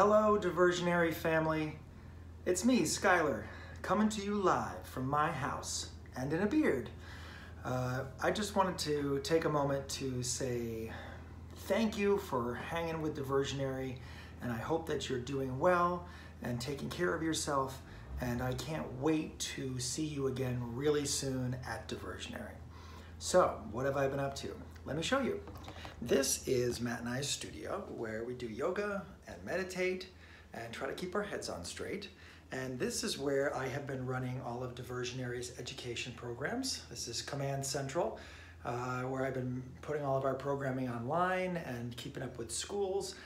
Hello, diversionary family. It's me, Skyler, coming to you live from my house and in a beard. Uh, I just wanted to take a moment to say thank you for hanging with Diversionary, and I hope that you're doing well and taking care of yourself. And I can't wait to see you again really soon at Diversionary. So, what have I been up to? Let me show you. This is Matt and I's studio where we do yoga and meditate and try to keep our heads on straight. And this is where I have been running all of Diversionary's education programs. This is Command Central, uh, where I've been putting all of our programming online and keeping up with schools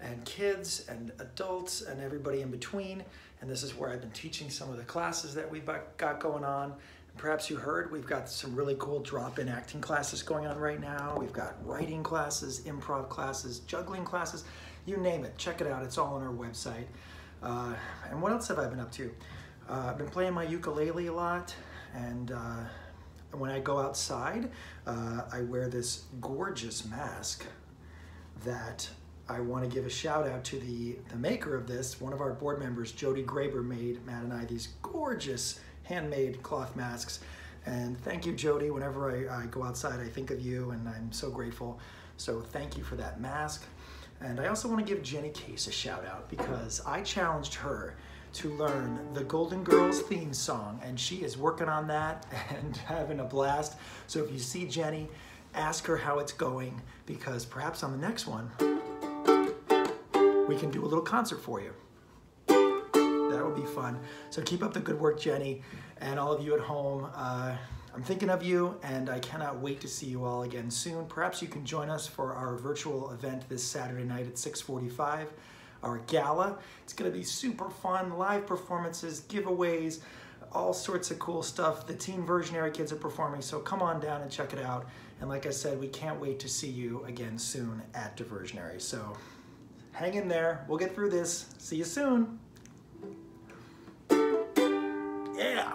and kids and adults and everybody in between. And this is where I've been teaching some of the classes that we've got going on. Perhaps you heard we've got some really cool drop-in acting classes going on right now. We've got writing classes, improv classes, juggling classes, you name it. Check it out. It's all on our website. Uh, and what else have I been up to? Uh, I've been playing my ukulele a lot, and uh, when I go outside, uh, I wear this gorgeous mask that I want to give a shout out to the, the maker of this. One of our board members, Jody Graber, made Matt and I these gorgeous handmade cloth masks. And thank you, Jody. Whenever I, I go outside, I think of you, and I'm so grateful. So thank you for that mask. And I also want to give Jenny Case a shout out because I challenged her to learn the Golden Girls theme song, and she is working on that and having a blast. So if you see Jenny, ask her how it's going because perhaps on the next one, we can do a little concert for you. That would be fun. So keep up the good work, Jenny, and all of you at home. Uh, I'm thinking of you, and I cannot wait to see you all again soon. Perhaps you can join us for our virtual event this Saturday night at 645, our gala. It's gonna be super fun, live performances, giveaways, all sorts of cool stuff. The Teen Versionary kids are performing, so come on down and check it out. And like I said, we can't wait to see you again soon at Diversionary. So hang in there, we'll get through this. See you soon. Yeah.